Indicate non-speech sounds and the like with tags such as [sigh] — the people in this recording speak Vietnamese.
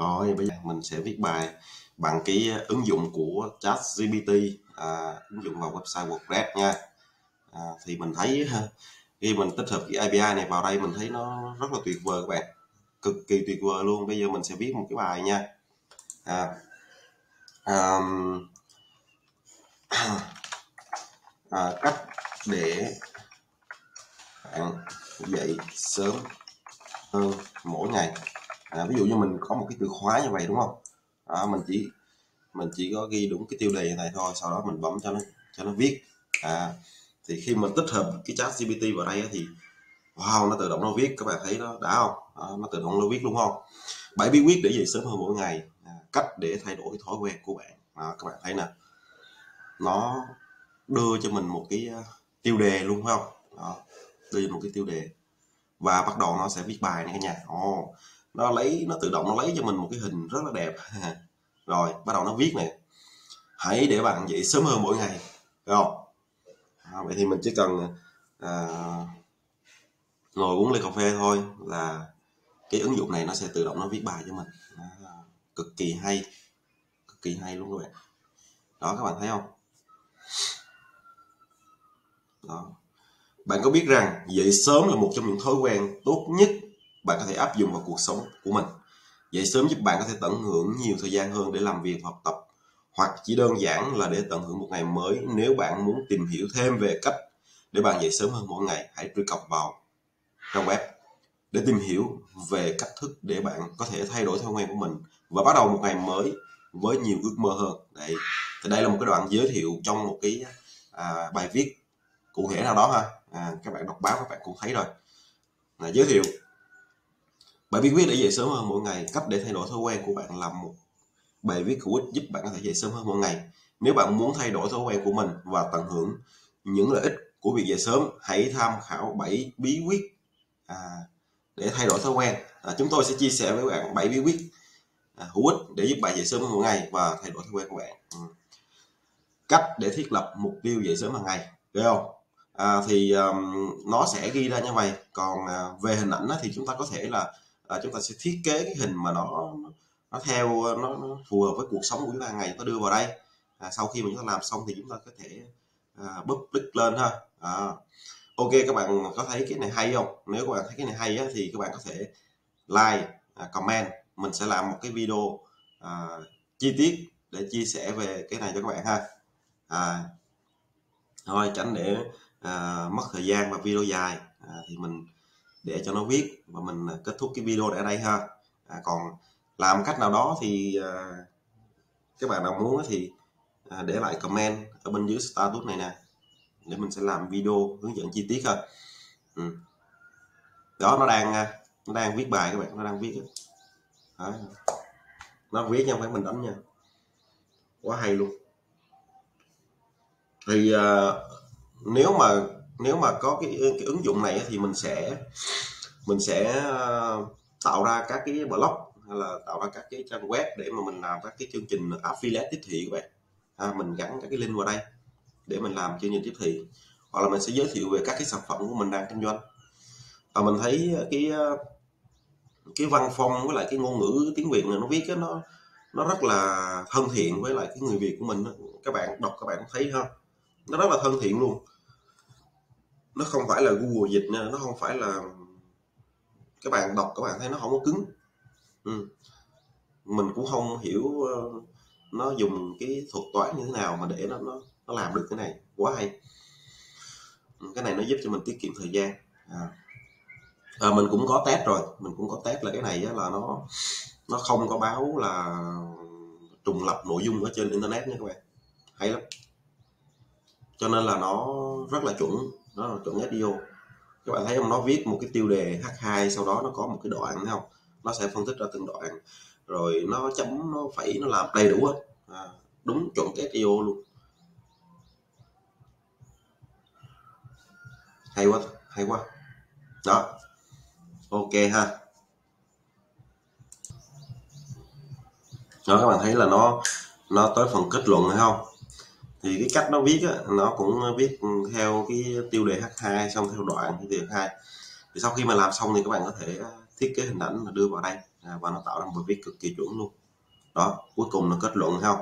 Rồi bây giờ mình sẽ viết bài bằng cái ứng dụng của ChatGPT à, ứng dụng vào website WordPress nha. À, thì mình thấy khi mình tích hợp cái API này vào đây mình thấy nó rất là tuyệt vời các bạn, cực kỳ tuyệt vời luôn. Bây giờ mình sẽ viết một cái bài nha. À, à, à, cách để bạn dậy sớm hơn mỗi ngày à, ví dụ như mình có một cái từ khóa như vậy đúng không? Đó, mình chỉ mình chỉ có ghi đúng cái tiêu đề này thôi sau đó mình bấm cho nó cho nó viết. À, thì khi mình tích hợp cái chat GPT vào đây thì wow nó tự động nó viết các bạn thấy nó đã không? À, nó tự động nó viết đúng không? Bảy bí quyết để dậy sớm hơn mỗi ngày. À, cách để thay đổi thói quen của bạn. À, các bạn thấy nè nó đưa cho mình một cái à, tiêu đề luôn phải không? Đó, đưa một cái tiêu đề. Và bắt đầu nó sẽ viết bài này cả nhà. Oh, nó lấy nó tự động nó lấy cho mình một cái hình rất là đẹp. [laughs] Rồi bắt đầu nó viết này hãy để bạn dậy sớm hơn mỗi ngày được không? À, vậy thì mình chỉ cần à, ngồi uống ly cà phê thôi là cái ứng dụng này nó sẽ tự động nó viết bài cho mình. À, cực kỳ hay cực kỳ hay luôn các bạn đó các bạn thấy không? Đó. Bạn có biết rằng dậy sớm là một trong những thói quen tốt nhất bạn có thể áp dụng vào cuộc sống của mình. Dậy sớm giúp bạn có thể tận hưởng nhiều thời gian hơn để làm việc học tập hoặc chỉ đơn giản là để tận hưởng một ngày mới nếu bạn muốn tìm hiểu thêm về cách để bạn dậy sớm hơn mỗi ngày hãy truy cập vào trang web để tìm hiểu về cách thức để bạn có thể thay đổi thói quen của mình và bắt đầu một ngày mới với nhiều ước mơ hơn. Đây thì đây là một cái đoạn giới thiệu trong một cái à, bài viết cụ thể nào đó ha. À, các bạn đọc báo các bạn cũng thấy rồi. Là giới thiệu bài viết viết để dậy sớm hơn mỗi ngày. Cách để thay đổi thói quen của bạn là một bài viết hữu ích giúp bạn có thể dậy sớm hơn mỗi ngày. Nếu bạn muốn thay đổi thói quen của mình và tận hưởng những lợi ích của việc dậy sớm hãy tham khảo 7 bí quyết à, để thay đổi thói quen. À, chúng tôi sẽ chia sẻ với bạn 7 bí quyết à, hữu ích để giúp bạn dậy sớm hơn mỗi ngày và thay đổi thói quen của bạn. Ừ. cách để thiết lập mục tiêu dậy sớm hàng ngày. Được không? À, thì um, nó sẽ ghi ra như vậy. Còn à, về hình ảnh đó, thì chúng ta có thể là à, chúng ta sẽ thiết kế cái hình mà nó nó theo nó, nó phù hợp với cuộc sống của chúng ta hàng ngày chúng ta đưa vào đây. À, sau khi mà chúng ta làm xong thì chúng ta có thể à, bấm click lên ha. À, ok các bạn có thấy cái này hay không? Nếu các bạn thấy cái này hay á, thì các bạn có thể like à, comment. Mình sẽ làm một cái video à, chi tiết để chia sẻ về cái này cho các bạn ha. À, thôi tránh để à, mất thời gian và video dài. À, thì mình để cho nó viết và mình kết thúc cái video ở đây ha. À, còn làm cách nào đó thì à, các bạn nào muốn thì à, để lại comment ở bên dưới status này nè để mình sẽ làm video hướng dẫn chi tiết hơn ừ. đó nó đang à, nó đang viết bài các bạn nó đang viết đó. nó viết nha không phải mình đánh nha. Quá hay luôn. Thì à, nếu mà nếu mà có cái, cái ứng dụng này thì mình sẽ mình sẽ ờ, tạo ra các cái blog hay là tạo ra các cái trang web để mà mình làm các cái chương trình affiliate tiếp thị các bạn. À, mình gắn các cái link vào đây để mình làm chương trình tiếp thị. Hoặc là mình sẽ giới thiệu về các cái sản phẩm của mình đang kinh doanh. Và mình thấy cái ờ, cái văn phong với lại cái ngôn ngữ tiếng việt này nó viết nó nó rất là thân thiện với lại cái người việt của mình các bạn đọc các bạn thấy không nó rất là thân thiện luôn nó không phải là google dịch nữa nó không phải là các bạn đọc các bạn thấy nó không có cứng. Ừ. mình cũng không hiểu ờ, nó dùng cái thuật toán như thế nào mà để nó nó nó làm được cái này. Quá hay. Ừ, cái này nó giúp cho mình tiết kiệm thời gian. À. À, mình cũng có test rồi. Mình cũng có test là cái này là nó nó không có báo là trùng lập nội dung ở trên internet nha các bạn. Hay lắm. Cho nên là nó rất là chuẩn nó là chuẩn SEO các bạn thấy không? Nó viết một cái tiêu đề H2 sau đó nó có một cái đoạn thấy không? Nó sẽ phân tích ra từng đoạn. Rồi nó chấm nó phẩy nó làm đầy đủ hết. À, đúng chuẩn cái SEO luôn. Hay quá hay quá. Đó. Ok ha. Đó các bạn thấy là nó nó tới phần kết luận hay không? Thì cái cách nó viết á, nó cũng viết theo cái tiêu đề H2 xong theo đoạn cái tiêu đề H2 thì sau khi mà làm xong thì các bạn có thể à, thiết kế hình ảnh và đưa vào đây à, và nó tạo ra một bài viết cực kỳ chuẩn luôn. Đó cuối cùng là kết luận không?